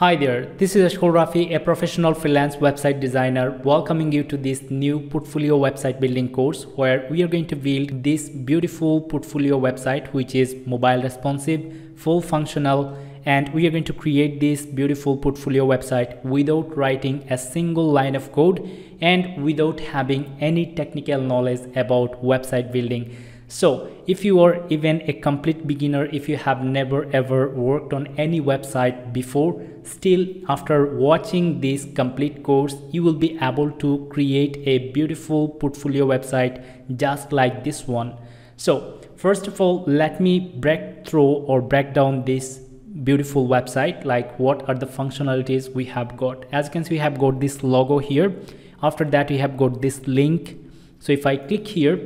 Hi there, this is Azharul Rafy, a professional freelance website designer, welcoming you to this new portfolio website building course where we are going to build this beautiful portfolio website which is mobile responsive, full functional, and we are going to create this beautiful portfolio website without writing a single line of code and without having any technical knowledge about website building so if you are even a complete beginner, if you have never ever worked on any website before, still after watching this complete course, you will be able to create a beautiful portfolio website just like this one. So first of all, let me break through or break down this beautiful website like what are the functionalities we have got. As you can see we have got this logo here. After that we have got this link. So if i click here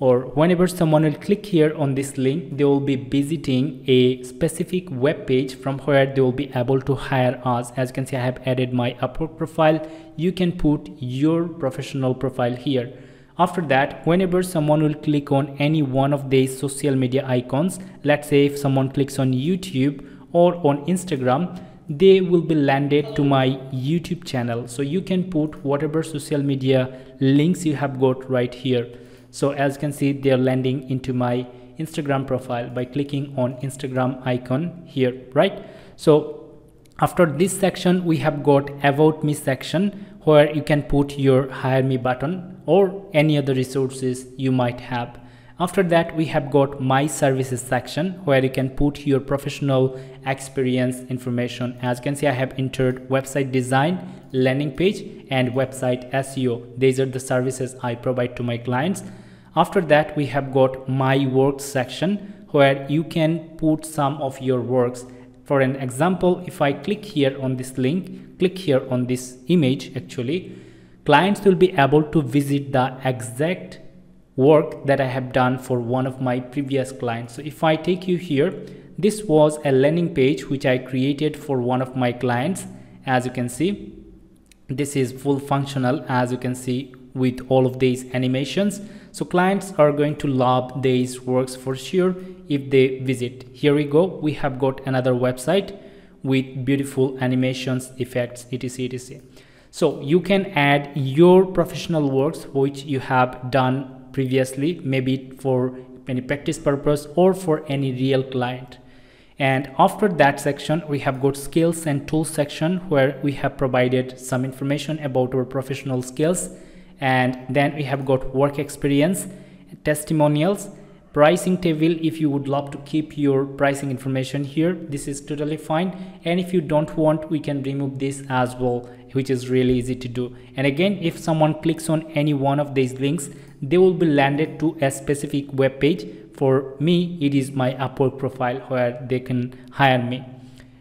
or whenever someone will click here on this link they will be visiting a specific web page from where they will be able to hire us. As you can see i have added my upwork profile. You can put your professional profile here. After that whenever someone will click on any one of these social media icons let's say if someone clicks on youtube or on instagram they will be landed to my youtube channel. So you can put whatever social media links you have got right here so as you can see they are landing into my instagram profile by clicking on instagram icon here right? So after this section we have got about me section where you can put your hire me button or any other resources you might have after that we have got my services section where you can put your professional experience information. As you can see i have entered website design landing page and website seo these are the services i provide to my clients. After that we have got my works section where you can put some of your works. For an example if i click here on this link click here on this image actually clients will be able to visit the exact work that I have done for one of my previous clients. So if I take you here, this was a landing page which I created for one of my clients. As you can see, this is full functional as you can see with all of these animations. So clients are going to love these works for sure if they visit. Here we go. We have got another website with beautiful animations, effects, etc. etc. So you can add your professional works which you have done previously maybe for any practice purpose or for any real client. And after that section we have got skills and tools section where we have provided some information about our professional skills. And then we have got work experience testimonials pricing table. If you would love to keep your pricing information here this is totally fine. And if you don't want we can remove this as well which is really easy to do. And again if someone clicks on any one of these links they will be landed to a specific web page. For me it is my upwork profile where they can hire me.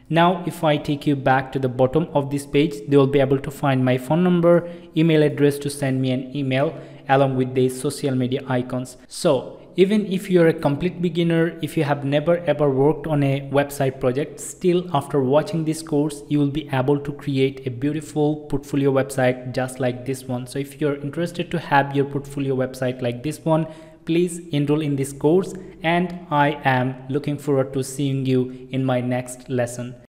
Now if i take you back to the bottom of this page they will be able to find my phone number email address to send me an email along with these social media icons so even if you're a complete beginner, if you have never ever worked on a website project, still after watching this course, you will be able to create a beautiful portfolio website just like this one. So if you're interested to have your portfolio website like this one, please enroll in this course and I am looking forward to seeing you in my next lesson.